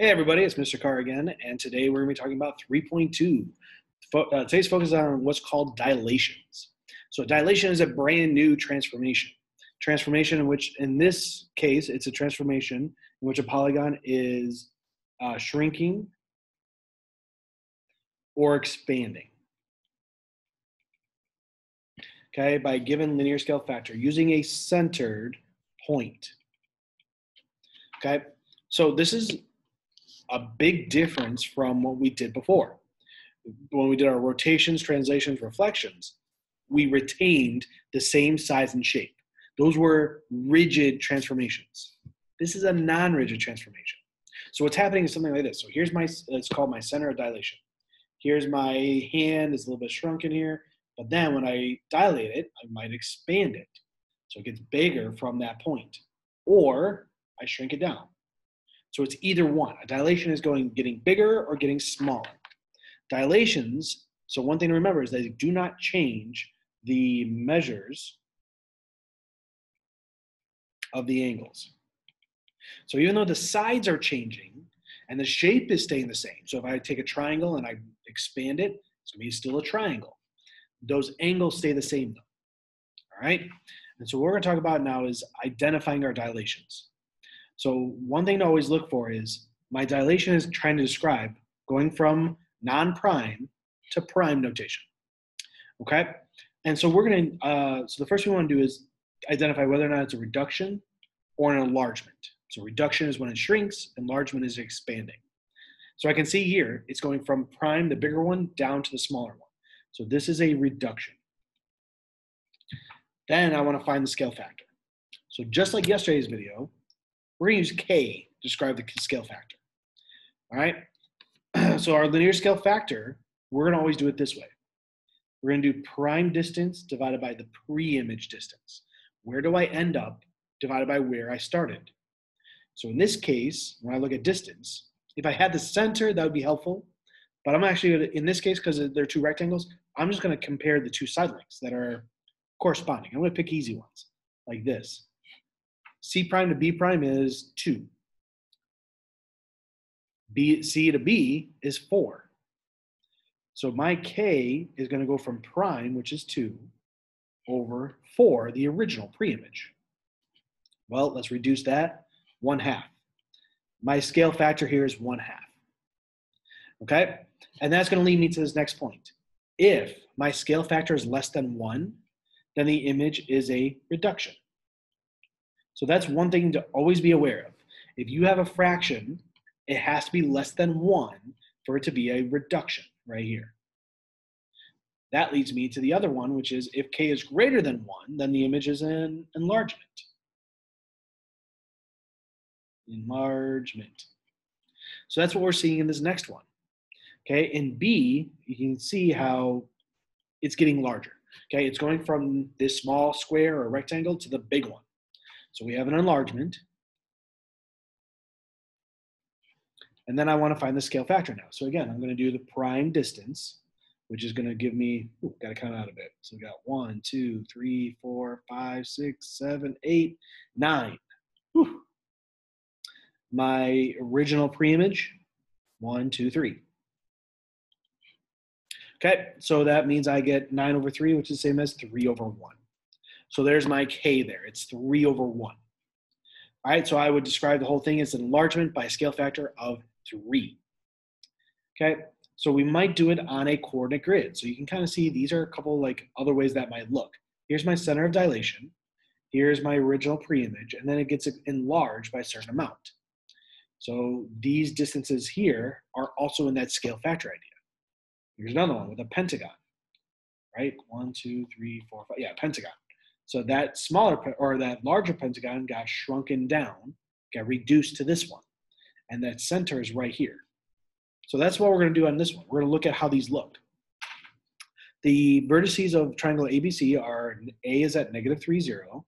Hey everybody, it's Mr. Carr again, and today we're going to be talking about 3.2. Fo- uh, today's focus on what's called dilations. So dilation is a brand new transformation. Transformation in which, in this case, it's a transformation in which a polygon is uh, shrinking or expanding. Okay, by a given linear scale factor using a centered point. Okay, so this is a big difference from what we did before. When we did our rotations, translations, reflections, we retained the same size and shape. Those were rigid transformations. This is a non-rigid transformation. So what's happening is something like this. So here's my, it's called my center of dilation. Here's my hand is a little bit shrunken here, but then when I dilate it, I might expand it. So it gets bigger from that point. Or I shrink it down. So it's either one. A dilation is going getting bigger or getting smaller. Dilations, so one thing to remember is they do not change the measures of the angles. So even though the sides are changing and the shape is staying the same, so if I take a triangle and I expand it, it's gonna be still a triangle. Those angles stay the same though, all right? And so what we're gonna talk about now is identifying our dilations. So one thing to always look for is my dilation is trying to describe going from non-prime to prime notation. Okay, and so we're going to. Uh, so the first thing we want to do is identify whether or not it's a reduction or an enlargement. So reduction is when it shrinks, enlargement is expanding. So I can see here it's going from prime, the bigger one, down to the smaller one. So this is a reduction. Then I want to find the scale factor. So just like yesterday's video, we're going to use K to describe the scale factor. All right. so our linear scale factor, we're going to always do it this way. We're going to do prime distance divided by the pre-image distance. Where do I end up divided by where I started? So in this case, when I look at distance, if I had the center, that would be helpful. But I'm actually, in this case, because they're two rectangles, I'm just going to compare the two side lengths that are corresponding. I'm going to pick easy ones, like this. C prime to B prime is 2. B, C to B is 4. So my K is going to go from prime, which is 2, over 4, the original pre-image. Well, let's reduce that, 1 half. My scale factor here is 1 half. Okay? And that's going to lead me to this next point. If my scale factor is less than 1, then the image is a reduction. So that's one thing to always be aware of. If you have a fraction, it has to be less than one for it to be a reduction right here. That leads me to the other one, which is if k is greater than one, then the image is an enlargement. Enlargement. So that's what we're seeing in this next one. Okay, in B, you can see how it's getting larger. Okay, it's going from this small square or rectangle to the big one. So we have an enlargement. And then I want to find the scale factor now. So again, I'm going to do the prime distance, which is going to give me, got to count out a bit. So we got one, two, three, four, five, six, seven, eight, nine. Whew. My original pre-image, one, two, three. Okay, so that means I get nine over three, which is the same as three over one. So there's my K there. It's 3 over 1. All right, so I would describe the whole thing as an enlargement by a scale factor of 3. Okay, so we might do it on a coordinate grid. So you can kind of see these are a couple like other ways that might look. Here's my center of dilation. Here's my original pre-image, and then it gets enlarged by a certain amount. So these distances here are also in that scale factor idea. Here's another one with a pentagon, right? One, two, three, four, five. Yeah, pentagon. So that smaller or that larger pentagon got shrunken down, got reduced to this one. And that center is right here. So that's what we're going to do on this one. We're going to look at how these look. The vertices of triangle ABC are A is at negative 3, 0.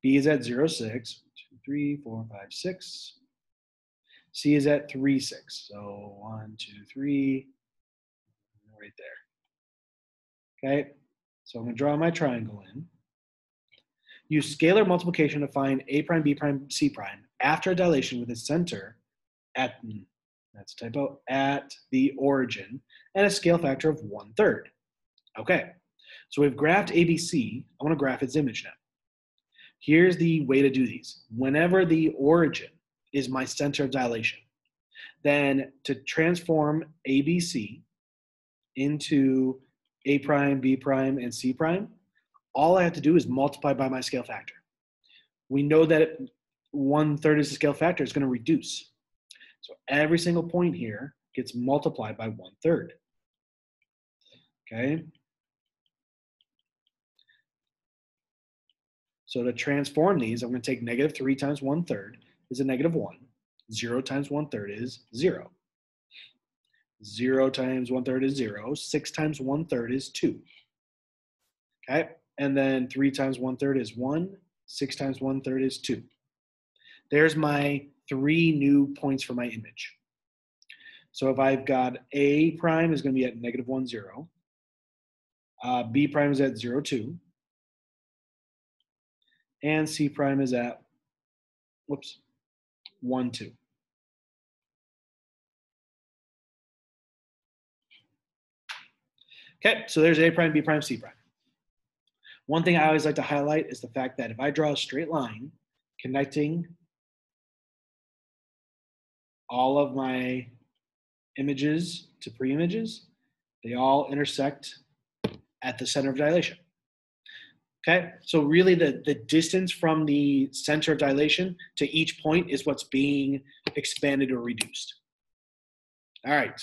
B is at 0, 6. 2, 3, 4, 5, 6. C is at 3, 6. So 1, 2, 3, right there. Okay. So I'm going to draw my triangle in. Use scalar multiplication to find a prime, b prime, c prime after a dilation with its center at, hmm, that's a typo, at the origin, and a scale factor of one third. Okay, so we've graphed ABC. I want to graph its image now. Here's the way to do these. Whenever the origin is my center of dilation, then to transform ABC into A prime, B prime, and C prime, all I have to do is multiply by my scale factor. We know that one third is the scale factor, it's going to reduce. So every single point here gets multiplied by one third. Okay. So to transform these, I'm going to take negative 3 times 1 third is a negative 1. 0 times 1 third is 0. 0 times 1 third is 0. 6 times 1 third is 2. Okay? And then 3 times 1 third is 1. 6 times 1 third is 2. There's my three new points for my image. So if I've got A prime is going to be at negative 1, 0. Uh, B prime is at 0, 2. And C prime is at, whoops, 1, 2. Okay, so there's A prime, B prime, C prime. One thing I always like to highlight is the fact that if I draw a straight line connecting all of my images to pre-images, they all intersect at the center of dilation. Okay, so really the, the distance from the center of dilation to each point is what's being expanded or reduced. All right,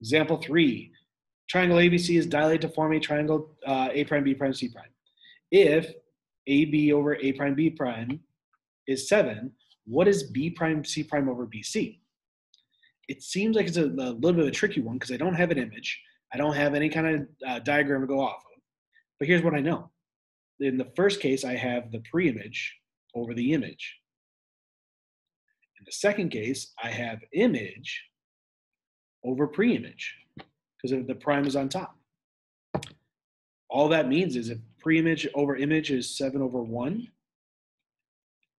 example three, triangle ABC is dilated to form a triangle uh, A prime, B prime, C prime. If AB over A prime, B prime is seven, what is B prime, C prime over BC? It seems like it's a, a little bit of a tricky one because I don't have an image. I don't have any kind of uh, diagram to go off of. But here's what I know in the first case, I have the pre-image over the image. In the second case, I have image over pre-image because the prime is on top. All that means is if pre-image over image is 7 over 1,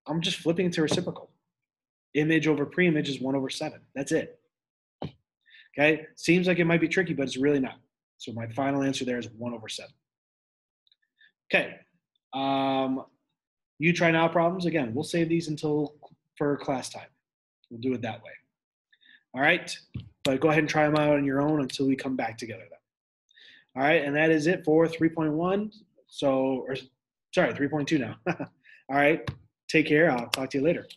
I'm just flipping to reciprocal. Image over pre-image is 1 over 7. That's it. Okay? Seems like it might be tricky, but it's really not. So my final answer there is 1 over 7. Okay, um, you try now problems, again, we'll save these until for class time. We'll do it that way. All right, but go ahead and try them out on your own until we come back together then. All right, and that is it for 3.1. So, or sorry, 3.2 now. All right, take care. I'll talk to you later.